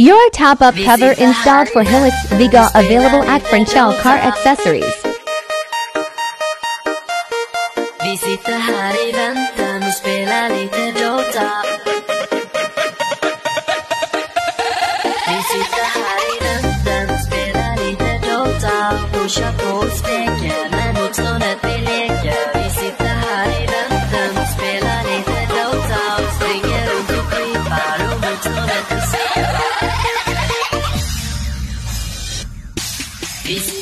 Euro top-up cover installed for Hilux Vigo available at Franchelle Car Accessories. Vi sitter här i väntan och spelar lite Dota Vi sitter här i väntan och spelar lite Dota kör på Biz